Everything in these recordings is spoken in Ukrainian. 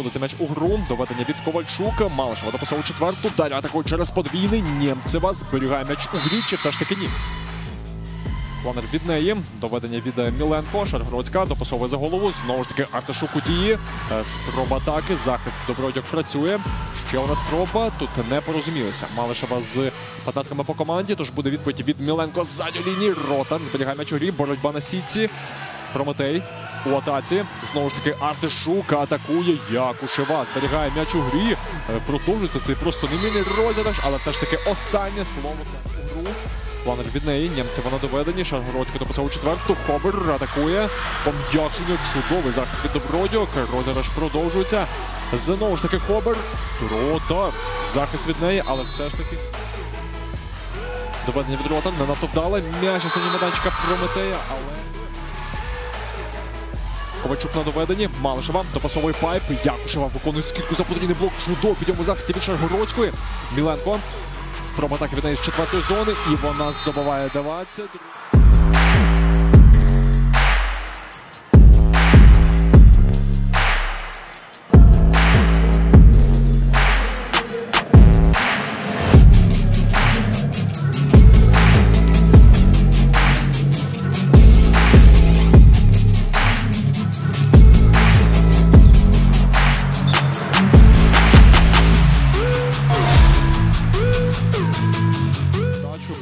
Вводити м'яч у гру. Доведення від Ковальчука. Малишева дописав у четверту. Далі атакує через подвійний. Нємцева зберігає м'яч у грі. Чи все ж таки ні? Планер від неї. Доведення від Міленко. Шаргородська допасовує за голову. Знову ж таки Арташук у. Е, Спроба атаки. Захист Добродяк працює. Ще одна спроба. Тут не порозумілися. Малишева з податками по команді. Тож буде відповідь від Міленко з задньої лінії. Ротан зберігає м'яч у грі. Боротьба на сітці. Прометей у атаці. Знову ж таки, Артишук атакує Якушева. Зберігає м'яч у грі. Е, Продовжується цей просто немільний розіграш, але все ж таки останнє слово Планер від неї. Німцева на доведенні. Шаргородський дописав четверту. Хобер атакує. Пом'якшення. Чудовий захист від Добродьок. Розіграш продовжується. Знову ж таки Хобер. Рота. Захист від неї, але все ж таки. Доведення від Рота. Не надто вдале. М'яч синій майданчика Прометея, але. Ковальчук на доведенні. Малишева. Допасовий пайп. Якушева виконує скидку за потрібний блок. Чудово підйому захисті від Шаргородської. Міленко. Атаки від неї з четвертої зони. І вона здобуває 20.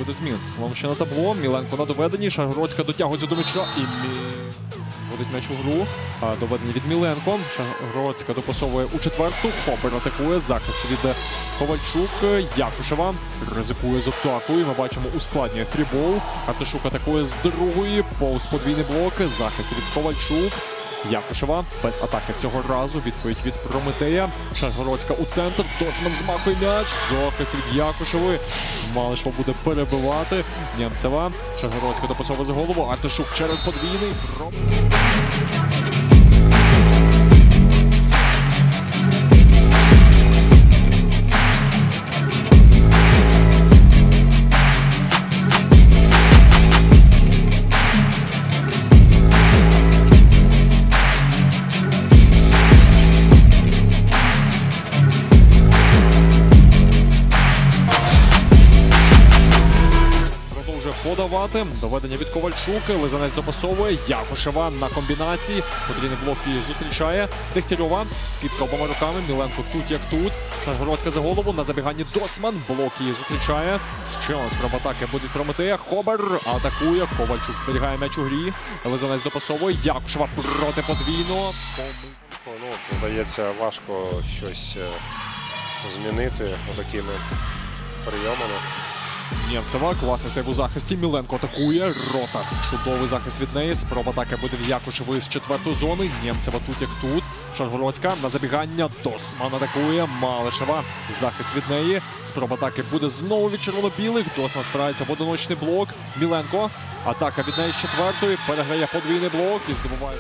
Буде змінитися. Становимо ще на табло. Міленко на доведенні. Шаргородська дотягується до м'яча. І. Вводить м'яч у гру. А, Доведення від Міленко. Шаргородська допасовує у четверту. Хопер атакує. Захист від Ковальчук. Якушева ризикує з атакою. Ми бачимо ускладнює фрібол. Артишук атакує з другої. Повз подвійний блок. Захист від Ковальчук. Якушева без атаки цього разу. Відповідь від Прометея. Шаргородська у центр. Доцман змахує м'яч. Захист від Якушевої. Малишва буде перебивати. Німцева. Шаргородська допасовує за голову. Артишук через подвійний. Подавати. Доведення від Ковальчук. Лизанець допасовує. Якушева на комбінації. Потрійний блок її зустрічає. Дегтярьова. Скидка обома руками. Міленко тут як тут. Шаргородська за голову. На забіганні Досман. Блок її зустрічає. Ще одна спроба атаки буде Прометея. Хобер атакує. Ковальчук зберігає м'яч у грі. Лизанець допасовує. Якушева проти подвійно. Ну, здається, важко щось е, змінити такими прийомами. Нємцева, класний сейв у захисті. Міленко атакує. Рота. Чудовий захист від неї. Спроба атаки буде в Якушевої з четвертої зони. Нємцева тут як тут. Шаргородська на забігання. Досман атакує. Малишева. Захист від неї. Спроба атаки буде знову від червоно-білих. Досман впирається в одиночний блок. Міленко. Атака від неї з четвертої. Переграє подвійний блок і здобуває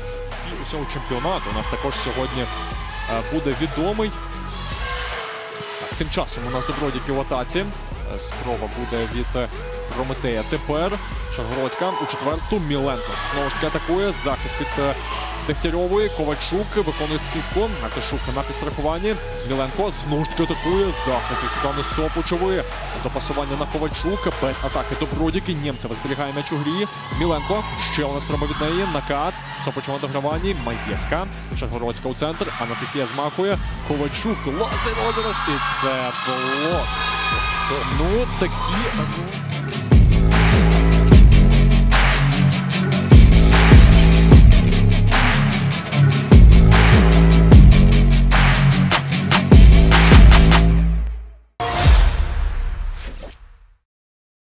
і усього чемпіонату. У нас також сьогодні е, буде відомий. Тим часом у нас добродіки в атаці. Е, Спроба буде від е, Прометея. Тепер Шаргородська у четверту. Міленко знову ж таки атакує. Захист від е, Дегтярьової. Ковальчук виконує скидку. Артишук на підстрахуванні. Міленко знову ж таки атакує. Захист від Світлани Сопучової. Допасування на Ковальчук. Без атаки Добродіки. Нємцева зберігає м'яч у грі. Міленко. Ще одна спроба від неї. Накат. Сопучова дограванні. Маєвська. Шаргородська у центр. Анастасія змахує. Ковальчук. Класний розіграш. І це блок. Ну, такі.